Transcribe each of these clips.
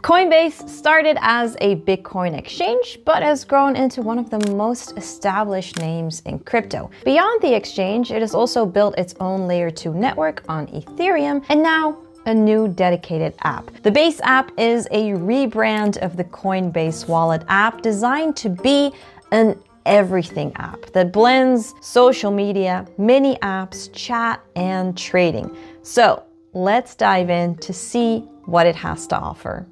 Coinbase started as a Bitcoin exchange, but has grown into one of the most established names in crypto. Beyond the exchange, it has also built its own layer 2 network on Ethereum and now a new dedicated app. The Base app is a rebrand of the Coinbase Wallet app designed to be an everything app that blends social media, mini apps, chat, and trading. So let's dive in to see what it has to offer.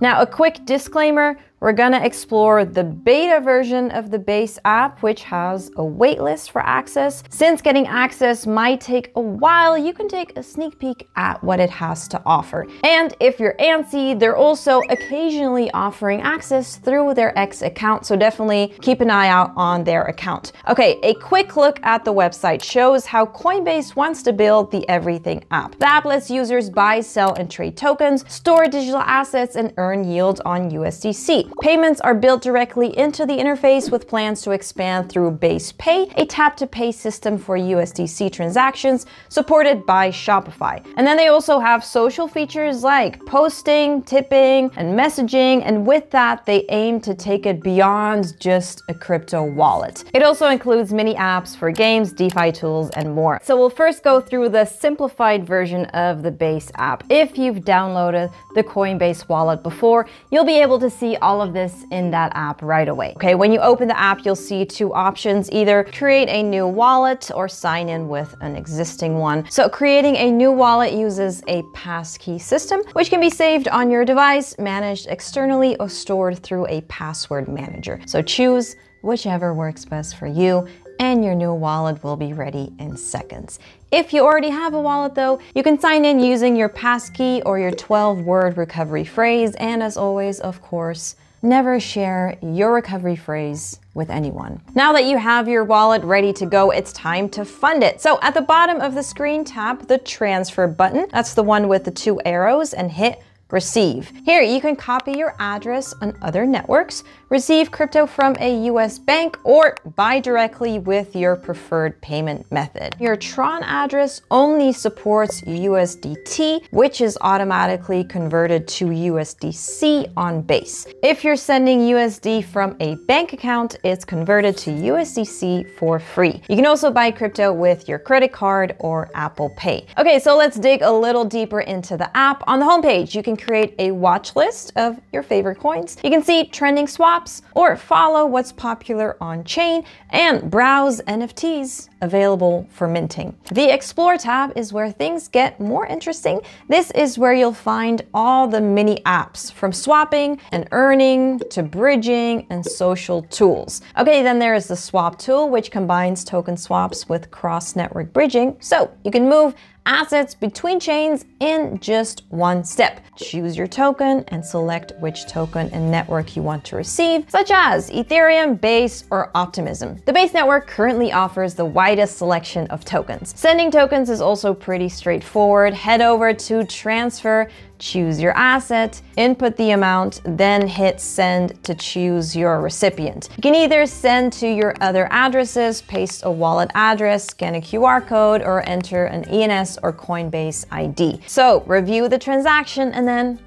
Now, a quick disclaimer we're gonna explore the beta version of the base app, which has a waitlist for access. Since getting access might take a while, you can take a sneak peek at what it has to offer. And if you're antsy, they're also occasionally offering access through their X account, so definitely keep an eye out on their account. Okay, a quick look at the website shows how Coinbase wants to build the everything app. The app lets users buy, sell, and trade tokens, store digital assets, and earn yield on USDC. Payments are built directly into the interface with plans to expand through Base Pay, a tap-to-pay system for USDC transactions supported by Shopify. And then they also have social features like posting, tipping, and messaging, and with that, they aim to take it beyond just a crypto wallet. It also includes mini apps for games, DeFi tools, and more. So we'll first go through the simplified version of the Base app. If you've downloaded the Coinbase wallet before, you'll be able to see all of this in that app right away. Okay, when you open the app, you'll see two options, either create a new wallet or sign in with an existing one. So creating a new wallet uses a passkey system, which can be saved on your device, managed externally, or stored through a password manager. So choose whichever works best for you and your new wallet will be ready in seconds. If you already have a wallet though, you can sign in using your passkey or your 12 word recovery phrase. And as always, of course, never share your recovery phrase with anyone. Now that you have your wallet ready to go, it's time to fund it. So at the bottom of the screen, tap the transfer button. That's the one with the two arrows and hit receive. Here, you can copy your address on other networks, receive crypto from a US bank, or buy directly with your preferred payment method. Your Tron address only supports USDT, which is automatically converted to USDC on base. If you're sending USD from a bank account, it's converted to USDC for free. You can also buy crypto with your credit card or Apple Pay. Okay, so let's dig a little deeper into the app. On the homepage, you can create a watch list of your favorite coins. You can see trending swaps or follow what's popular on chain and browse NFTs available for minting. The Explore tab is where things get more interesting. This is where you'll find all the mini apps from swapping and earning to bridging and social tools. Okay, then there is the swap tool, which combines token swaps with cross network bridging. So you can move assets between chains in just one step. Choose your token and select which token and network you want to receive, such as Ethereum, Base, or Optimism. The Base network currently offers the widest selection of tokens. Sending tokens is also pretty straightforward. Head over to Transfer choose your asset, input the amount, then hit send to choose your recipient. You can either send to your other addresses, paste a wallet address, scan a QR code, or enter an ENS or Coinbase ID. So review the transaction and then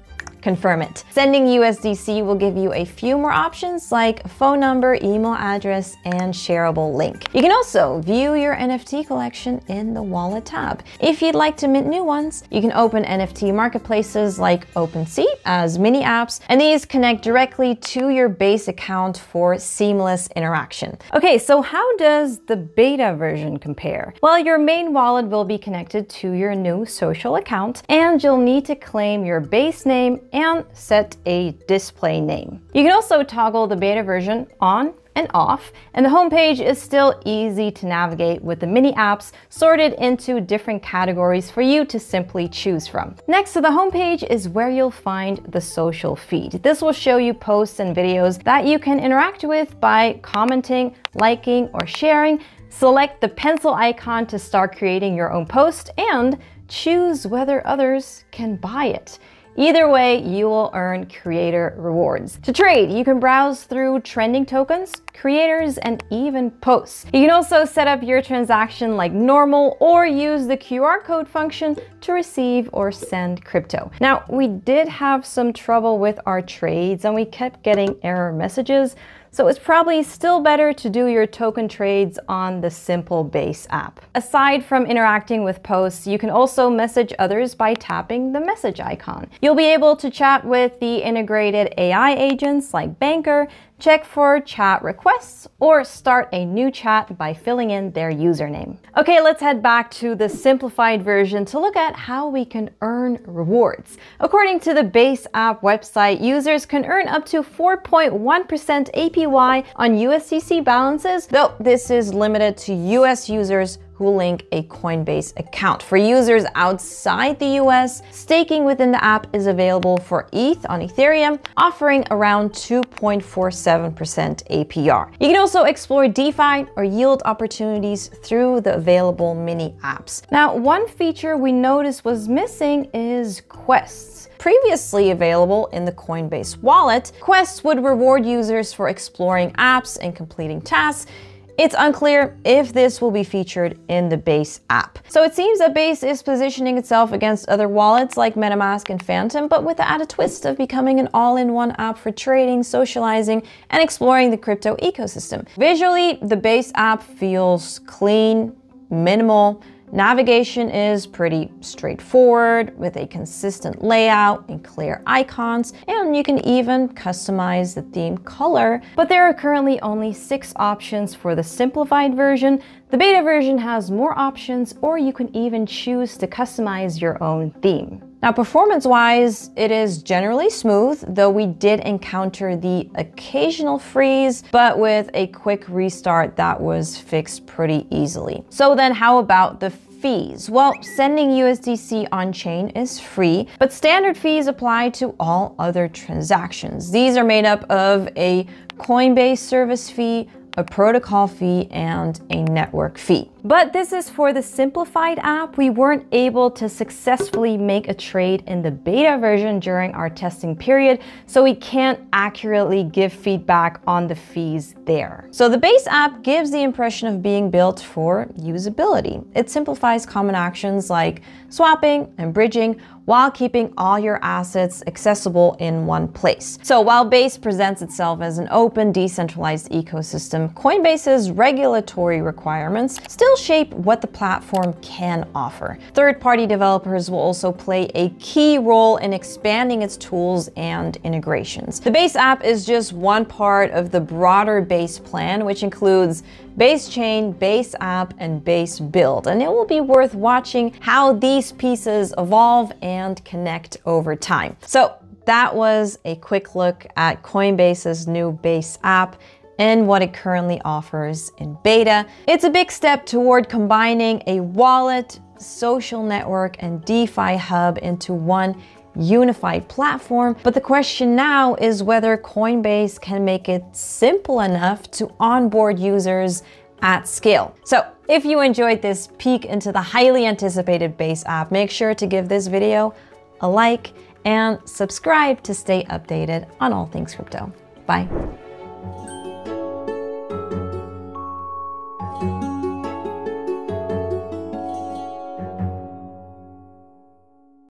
confirm it. Sending USDC will give you a few more options like phone number, email address, and shareable link. You can also view your NFT collection in the wallet tab. If you'd like to mint new ones, you can open NFT marketplaces like OpenSea as mini apps, and these connect directly to your base account for seamless interaction. Okay, so how does the beta version compare? Well, your main wallet will be connected to your new social account, and you'll need to claim your base name and set a display name. You can also toggle the beta version on and off, and the homepage is still easy to navigate with the mini apps sorted into different categories for you to simply choose from. Next to the homepage is where you'll find the social feed. This will show you posts and videos that you can interact with by commenting, liking, or sharing. Select the pencil icon to start creating your own post and choose whether others can buy it. Either way, you will earn creator rewards. To trade, you can browse through trending tokens, creators, and even posts. You can also set up your transaction like normal or use the QR code function to receive or send crypto. Now, we did have some trouble with our trades and we kept getting error messages. So it's probably still better to do your token trades on the Simple Base app. Aside from interacting with posts, you can also message others by tapping the message icon. You'll be able to chat with the integrated AI agents like Bankr check for chat requests, or start a new chat by filling in their username. Okay, let's head back to the simplified version to look at how we can earn rewards. According to the Base app website, users can earn up to 4.1% APY on USDC balances, though this is limited to US users who link a Coinbase account. For users outside the US, staking within the app is available for ETH on Ethereum, offering around 2.47% APR. You can also explore DeFi or yield opportunities through the available mini apps. Now, one feature we noticed was missing is quests. Previously available in the Coinbase wallet, quests would reward users for exploring apps and completing tasks it's unclear if this will be featured in the Base app. So it seems that Base is positioning itself against other wallets like MetaMask and Phantom, but with the added twist of becoming an all-in-one app for trading, socializing, and exploring the crypto ecosystem. Visually, the Base app feels clean, minimal, Navigation is pretty straightforward with a consistent layout and clear icons, and you can even customize the theme color. But there are currently only six options for the simplified version. The beta version has more options, or you can even choose to customize your own theme. Now, performance-wise, it is generally smooth, though we did encounter the occasional freeze, but with a quick restart that was fixed pretty easily. So then how about the fees? Well, sending USDC on-chain is free, but standard fees apply to all other transactions. These are made up of a Coinbase service fee, a protocol fee, and a network fee. But this is for the simplified app. We weren't able to successfully make a trade in the beta version during our testing period, so we can't accurately give feedback on the fees there. So the base app gives the impression of being built for usability. It simplifies common actions like swapping and bridging while keeping all your assets accessible in one place. So while Base presents itself as an open, decentralized ecosystem, Coinbase's regulatory requirements still shape what the platform can offer. Third-party developers will also play a key role in expanding its tools and integrations. The Base app is just one part of the broader Base plan, which includes Base Chain, Base App, and Base Build. And it will be worth watching how these pieces evolve and connect over time. So that was a quick look at Coinbase's new Base app and what it currently offers in beta. It's a big step toward combining a wallet, social network, and DeFi hub into one unified platform. But the question now is whether Coinbase can make it simple enough to onboard users at scale. So if you enjoyed this peek into the highly anticipated Base app, make sure to give this video a like and subscribe to stay updated on all things crypto. Bye.